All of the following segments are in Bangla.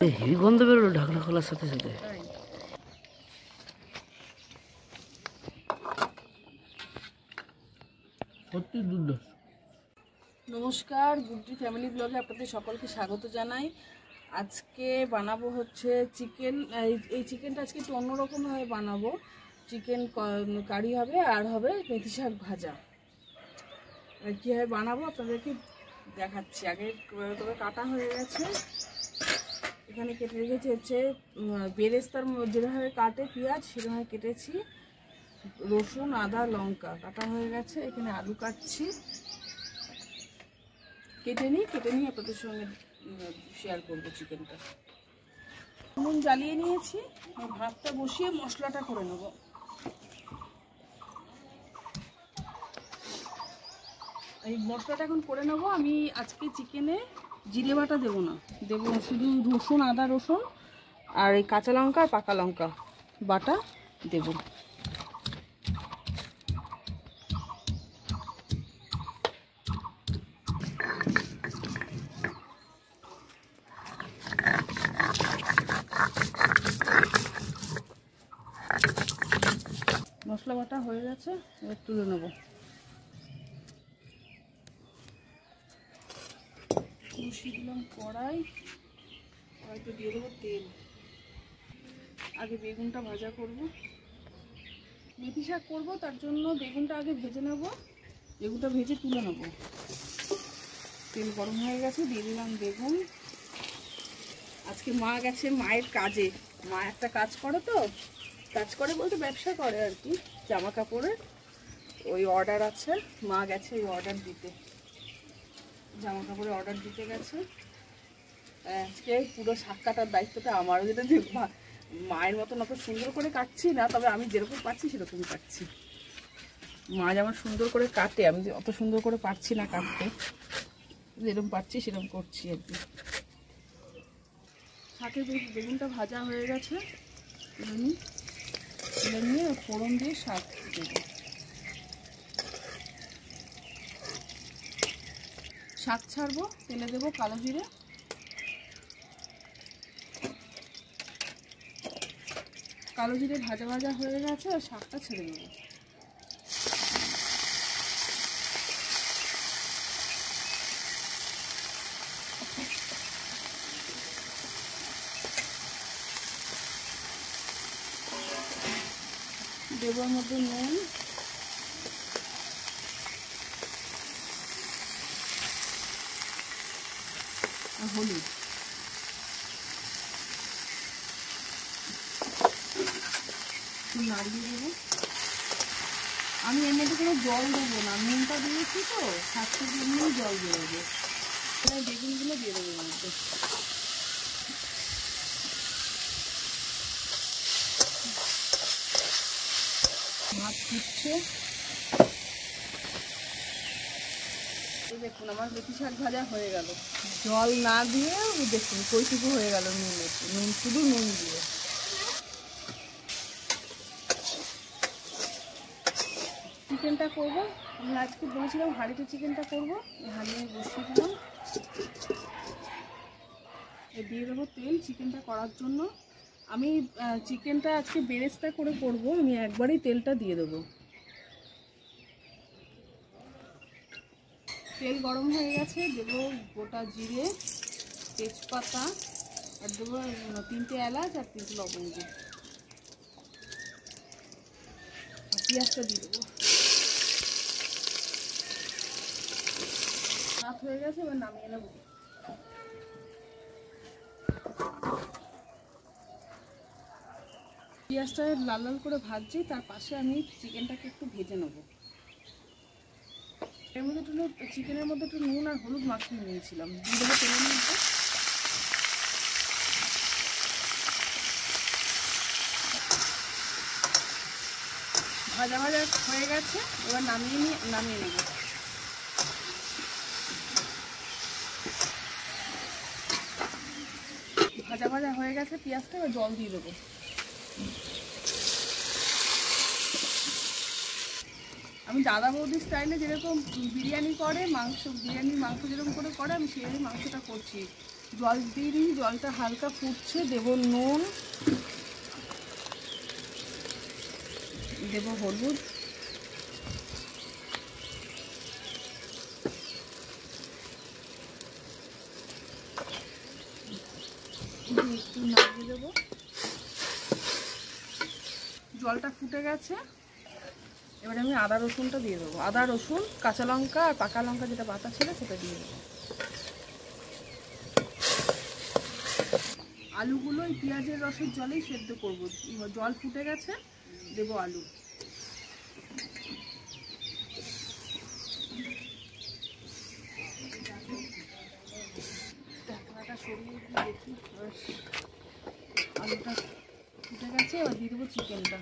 হেভি গন্ধ বেরোলো ঢাকনা খোলার সাথে সাথে। সত্যি নমস্কার গুড্ডি ফ্যামিলি ব্লগে আপনাদের সকলকে স্বাগত জানাই। আজকে বানাবো হচ্ছে চিকেন এই চিকেনটা আজকে একটু অন্যরকমভাবে বানাবো। চিকেন কারি হবে আর হবে মেথি শাক ভাজা। কীভাবে বানাবো আপনাদেরকে দেখাচ্ছি। আগে তবে কাটা হয়ে গেছে। এখানে কেটে রেখেছি হচ্ছে বেরেস্তার যেভাবে কাটে পেঁয়াজ, সেভাবে কেটেছি। রসুন, আদা, লঙ্কা কাটা হয়ে গেছে, এখানে আলু কাটছি। কেটে নিই, কেটে নিয়ে আপনাদের সঙ্গে শেয়ার করব চিকেনটা নুন জ্বালিয়ে নিয়েছি ভাতটা বসিয়ে মশলাটা করে নেব। এই মশলাটা এখন করে নেব। আমি আজকে চিকেনে জিরে বাটা দেবো না। দেবো শুধু রসুন, আদা, রসুন আর এই কাঁচা লঙ্কা আর পাকা লঙ্কা বাটা দেবো। মশলা বাটা হয়ে গেছে, এবার তুলে নেব। বসিয়ে দিলাম কড়াই কড়াইতে দিয়ে দেবো তেল। আগে বেগুনটা ভাজা করব। মেথি শাক করব, তার জন্য বেগুনটা আগে ভেজে নেব। বেগুনটা ভেজে তুলে নেব। তেল গরম হয়ে গেছে, দিয়ে দিলাম বেগুন। আজকে মা গেছে মায়ের কাজে। মা একটা কাজ করে তো, কাজ করে বলতে ব্যবসা করে আর কি, জামা কাপড়ের। ওই অর্ডার আছে, মা গেছে ওই অর্ডার দিতে। জামা কাপড়ের অর্ডার দিতে গেছে। আজকে পুরো শাক কাটার দায়িত্বটা আমারও যেটা যে মায়ের মতন অত সুন্দর করে কাটছি না, তবে আমি যেরকম পাচ্ছি সেরকমই কাটছি। মা যেমন সুন্দর করে কাটে, আমি অত সুন্দর করে পারছি না কাটতে, যেরকম পাচ্ছি সেরকম করছি আর কি। শাকের বেগুনটা ভাজা হয়ে গেছে নিয়ে ফোড়ন দিয়ে শাক দেবো। শাক ছাড়বো, তেলে দেবো কালো জিরে। কালো জিরে ভাজা ভাজা হয়ে গেছে, আর শাকটা ছেড়ে দেবো। দেবোর মধ্যে নুন হলুদ। নাড়িয়ে দেবো আমি মধ্যে কোনো জল দেবো না। নুনটা দিয়েছি তো শাকটার জন্যই জল বেরোবে এবার বেগুনগুলো দিয়ে দেবো এর মধ্যে। ভাত ফুটছে। দেখুন, আমার বেশি শাক ভাজা হয়ে গেল। জল না দিয়ে দেখুন, কইটুকু হয়ে গেল নুন একটু। নুন, শুধু নুন দিয়ে। চিকেনটা করব। আমি আজকে বলেছিলাম হাঁড়িতে চিকেনটা করব। হাঁড়ি বসিয়ে দিলাম। দিয়ে দেবো তেল চিকেনটা করার জন্য। আমি চিকেনটা আজকে বেরেস্তা করে করব। আমি একবারই তেলটা দিয়ে দেবো। তেল গরম হয়ে গেছে, দেবো গোটা জিরে, তেজপাতা, আর দেবো তিনটে এলাচ আর তিনটে লবঙ্গ। পেঁয়াজটা দিয়ে দেবো। রাত হয়ে গেছে, এবার নামিয়ে নেব। পেঁয়াজটা লাল লাল করে ভাজছি, তার পাশে আমি চিকেনটাকে একটু ভেজে নেব। এর মধ্যে একটু চিকেনের মধ্যে একটু নুন আর হলুদ মাখিয়ে নিয়েছিলাম। দিয়ে দেবো মধ্যে। ভাজা ভাজা হয়ে গেছে, এবার নামিয়ে নিয়ে নামিয়ে নেব। ভাজা ভাজা হয়ে গেছে, পেঁয়াজটা এবার জল দিয়ে দেবো। আমি দাদা বৌদির স্টাইলে যেরকম বিরিয়ানি করে, মাংস বিরিয়ানির মাংস যেরকম করে করে, আমি সেই মাংসটা করছি। জল দিয়ে জলটা হালকা ফুটছে, দেবো নুন। দেবো হলুদ। একটু নাড়িয়ে দেবো। জলটা ফুটে গেছে। এবারে আমি আদা রসুনটা দিয়ে দেবো। আদা রসুন, কাঁচা লঙ্কা আর পাকা লঙ্কা যেটা বাতা ছিল সেটা দিয়ে দেবো। আলুগুলো এই পেঁয়াজের রসের জলেই সেদ্ধ করব। জল ফুটে গেছে, দেবো আলু। আলুটা ফুটে গেছে, এবার দিয়ে দেবো চিকেনটা।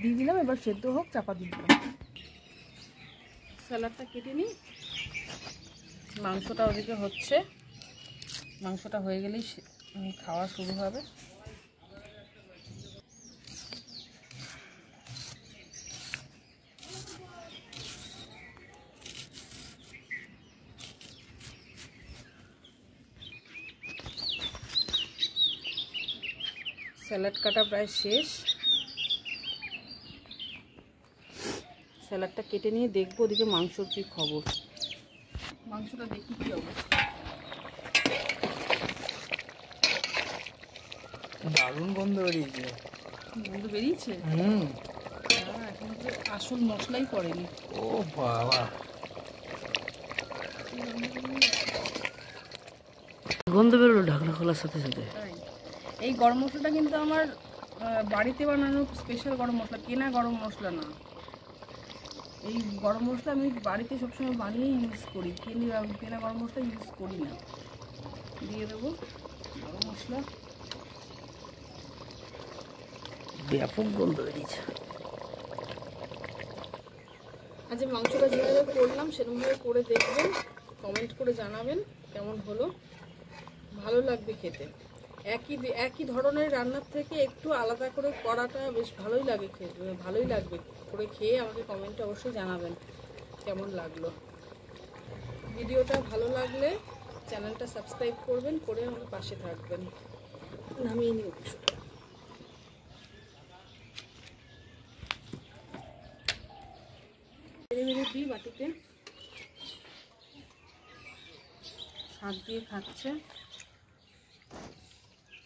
দিয়ে দিলাম, এবার সেদ্ধ হোক, চাপা দিয়ে দিলাম। স্যালাডটা কেটে নিই। মাংসটা ওদিকে হচ্ছে। মাংসটা হয়ে গেলেই খাওয়া শুরু হবে। স্যালাড কাটা প্রায় শেষ। স্যালাডটা কেটে নিয়ে দেখব ওদিকে মাংসর কি খবর। মাংসটা দেখি কি অবস্থা। দারুণ গন্ধ বেরিয়েছে। গন্ধ বেরিয়েছে? হুম। এখন তো আসল মশলাই পড়েনি। ও বাবা। গন্ধ বেরোলো ঢাকনা খোলার সাথে সাথে। এই গরম মশলাটা কিন্তু আমার বাড়িতে বানানো স্পেশাল গরম মশলা। কেনা গরম মশলা না। এই গরম মশলা আমি বাড়িতে সবসময় বানিয়ে ইউজ করি। কেনা কেনা গরম মশলা ইউজ করি না। দিয়ে দেবো গরম মশলা। ব্যাপক গন্ধ বেরিয়েছে। আজ এই মাংসটা যেভাবে করলাম সেরকমভাবে করে দেখবেন। কমেন্ট করে জানাবেন কেমন হলো। ভালো লাগবে খেতে। একই একই ধরনের রান্নার থেকে একটু আলাদা করে করাটা বেশ ভালোই লাগে ভালোই লাগবে। করে খেয়ে আমাকে কমেন্টে অবশ্যই জানাবেন কেমন লাগল। ভিডিওটা ভালো লাগলে চ্যানেলটা সাবস্ক্রাইব করবেন, করে আমাকে পাশে থাকবেন। নামিয়ে বেড়ে বেড়ে দিই বাটিতে। শাক দিয়ে খাচ্ছে।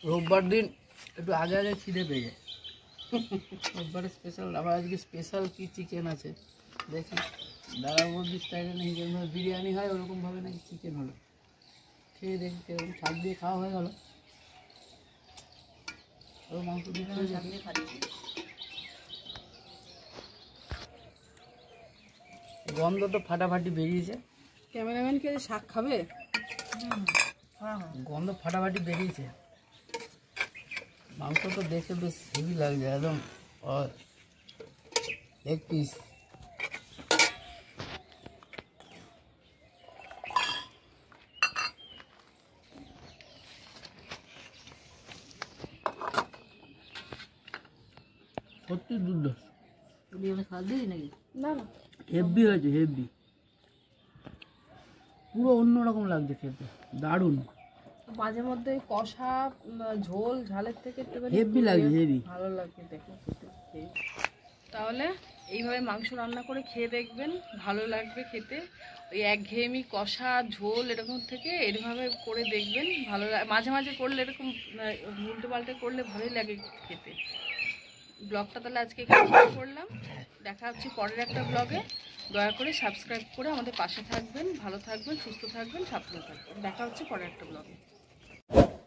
রোববার দিন একটু আগে আগে খিদে পেয়ে যায়। রোববারে স্পেশাল আবার আজকে স্পেশাল কি চিকেন আছে? দেখি। দাদা বৌদি স্টাইলে নাকি যেরকম বিরিয়ানি হয় ওরকমভাবে নাকি চিকেন হলো। খেয়ে দেখি কীরকম শাক দিয়ে খাওয়া হয়ে গেল। মাংস দিয়ে গন্ধ তো ফাটাফাটি বেরিয়েছে। ক্যামেরাম্যান কি শাক খাবে? গন্ধ ফাটাফাটি বেরিয়েছে। মাংস তো দেখে বেশ হেভি লাগছে একদম এক পিস সত্যি দুর্দশ স্বাদ দিই নাকি না না হেভি হয়েছে হেভি পুরো অন্যরকম লাগছে খেতে দারুণ মাঝে মধ্যে কষা ঝোল ঝালের থেকে একটুখানি হেভি লাগছে হেভি ভালো লাগে দেখো খেতে তাহলে এইভাবে মাংস রান্না করে খেয়ে দেখবেন ভালো লাগবে খেতে। ওই একঘেয়েমি কষা ঝোল এরকম থেকে এরভাবে করে দেখবেন ভালো লাগে মাঝে মাঝে করলে এরকম উল্টে পাল্টে করলে ভালোই লাগে খেতে। ব্লগটা তাহলে আজকে এখানে করলাম। দেখা হচ্ছে পরের একটা ব্লগে। দয়া করে সাবস্ক্রাইব করে আমাদের পাশে থাকবেন ভালো থাকবেন সুস্থ থাকবেন সাবধানে থাকবেন। দেখা হচ্ছে পরের একটা ব্লগে। you.